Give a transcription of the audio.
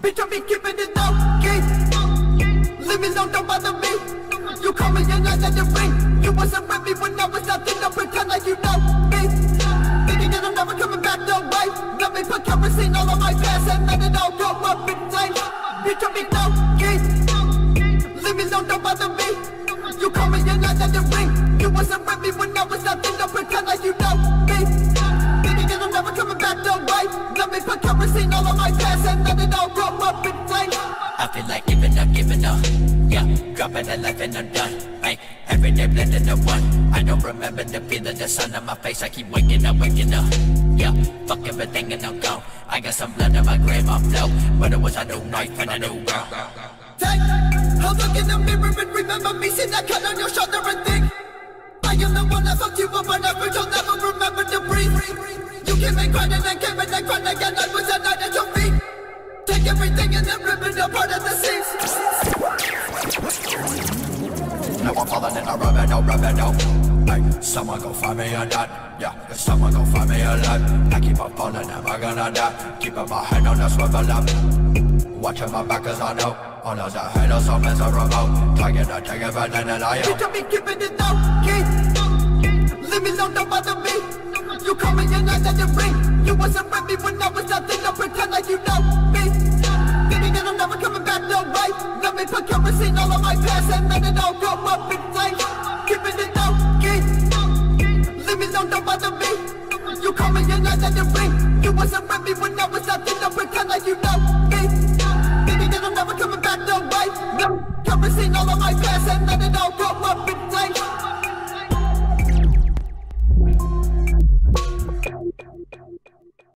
Bitch, I be keeping it low key. Leave me alone, don't bother me. You call me and I let it ring. You wasn't with me when I was nothing. Don't pretend like you know me. Thinking that I'm never coming back. Let me put kerosene all on my past and let it all go up in flames. Bitch, I be low key. Leave me alone, don't bother me. You call me and it ring. You wasn't with me when I was nothing. Don't pretend like you know me. Thinking that I'm never coming back, no way. Let me put kerosene all on my past and let it all go up in flames. I feel like giving up, giving up. Yeah, dropping a life and I'm done. Every day blending the one. I don't remember the feeling, the sun on my face. I keep waking up, waking up. Yeah, fuck everything and I'm gone. I got some blood in my grandma flow, but it was a new knife and a new girl. Take a look in the mirror and remember me. See that cut on your shoulder and think I am the one that fucked you up and never you'll never remember to breathe. You came and cried and then came and then cried again. I was a night at your feet. Take everything and then rip it apart at the seams. I'm falling in a rubber, no rubber, no. Hey, someone go find me a nut. Yeah, if someone go find me a lot. I keep on falling, never gonna die. Keeping my hand on the swivel up. Watching my back cause I know all those that hate us so miserable. Taking a take it, but then I am. Bitch, I be keeping it low key. Leave me alone, don't bother me. You call me and I let it ring. You wasn't with me when I was nothing. Don't pretend like you know me. Thinking that I'm never coming back, no way. Me put kerosene all on my past and let it all go up in flames. Keeping it low key. Leave me alone, don't bother me. You call me and I let it ring. You wasn't with me when I was nothing. Don't pretend like you know me. Thinking that I'm never coming back, no way. No kerosene all of my past and let it all go up in flames.